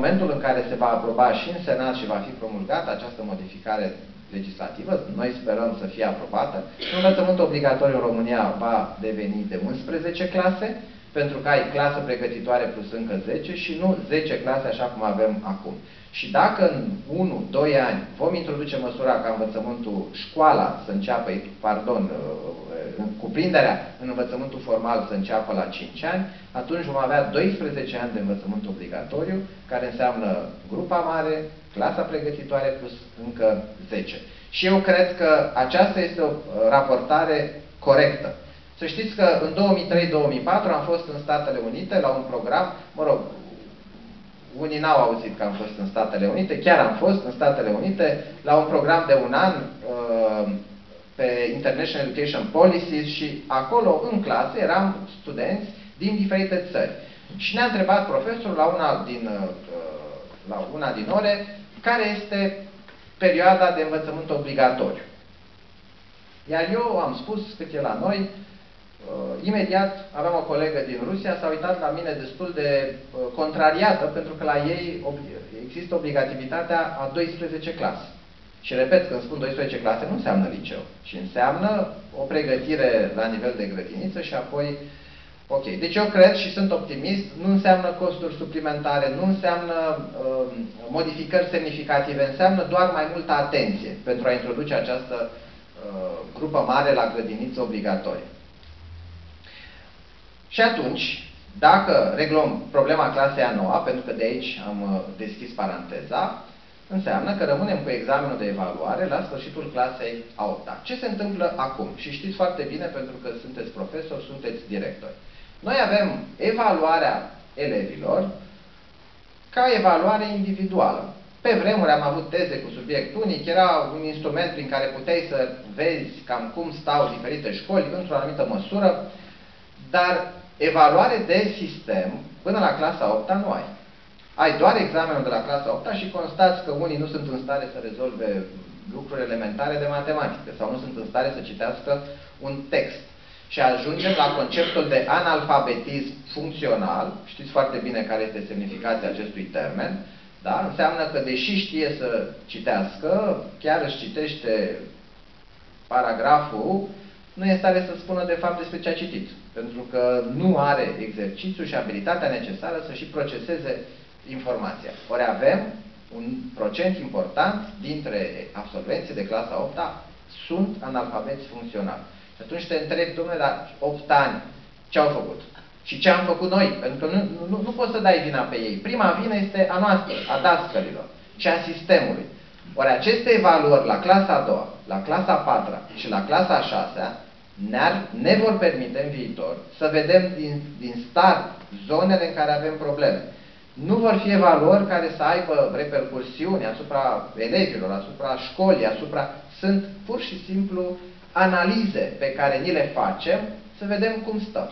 momentul în care se va aproba și în Senat și va fi promulgată această modificare legislativă, noi sperăm să fie aprobată, învățământul obligatoriu în România va deveni de 11 clase, pentru că ai clasă pregătitoare plus încă 10 și nu 10 clase așa cum avem acum. Și dacă în 1-2 ani vom introduce măsura ca învățământul, școala să înceapă, pardon, uh, cuprinderea în învățământul formal să înceapă la 5 ani, atunci vom avea 12 ani de învățământ obligatoriu, care înseamnă grupa mare, clasa pregătitoare plus încă 10. Și eu cred că aceasta este o uh, raportare corectă. Să știți că în 2003-2004 am fost în Statele Unite la un program, mă rog, unii n-au auzit că am fost în Statele Unite, chiar am fost în Statele Unite la un program de un an uh, pe International Education Policies și acolo, în clasă, eram studenți din diferite țări. Și ne-a întrebat profesorul la una din, uh, la una din ore care este perioada de învățământ obligatoriu. Iar eu am spus cât e la noi, Uh, imediat aveam o colegă din Rusia, s-a uitat la mine destul de uh, contrariată, pentru că la ei ob există obligativitatea a 12 clase. Și repet, când spun 12 clase, nu înseamnă liceu, ci înseamnă o pregătire la nivel de grădiniță și apoi Ok. Deci eu cred și sunt optimist, nu înseamnă costuri suplimentare, nu înseamnă uh, modificări semnificative, înseamnă doar mai multă atenție pentru a introduce această uh, grupă mare la grădiniță obligatorie. Și atunci, dacă reglăm problema clasei a noua, pentru că de aici am uh, deschis paranteza, înseamnă că rămânem cu examenul de evaluare la sfârșitul clasei a 8 -a. Ce se întâmplă acum? Și știți foarte bine pentru că sunteți profesori, sunteți directori. Noi avem evaluarea elevilor ca evaluare individuală. Pe vremuri am avut teze cu subiect unic, era un instrument prin care puteai să vezi cam cum stau diferite școli într-o anumită măsură, dar evaluare de sistem până la clasa 8 -a nu ai. Ai doar examenul de la clasa 8 -a și constați că unii nu sunt în stare să rezolve lucruri elementare de matematică sau nu sunt în stare să citească un text. Și ajungem la conceptul de analfabetism funcțional. Știți foarte bine care este semnificația acestui termen. Da? Înseamnă că deși știe să citească, chiar își citește paragraful nu este stare să spună de fapt despre ce a citit, pentru că nu are exercițiul și abilitatea necesară să și proceseze informația. Ori avem un procent important dintre absolvenții de clasa 8 -a sunt analfabeți funcționali. Și atunci te întrebi, domnule, dar 8 ani, ce au făcut? Și ce am făcut noi? Pentru că nu, nu, nu poți să dai vina pe ei. Prima vină este a noastră, a dascărilor și a sistemului. Ori aceste evaluări la clasa a doua, la clasa a patra și la clasa a șasea ne vor permite în viitor să vedem din, din start zonele în care avem probleme. Nu vor fi evaluări care să aibă repercursiuni asupra elevilor, asupra școlii, asupra... Sunt pur și simplu analize pe care ni le facem să vedem cum stăm.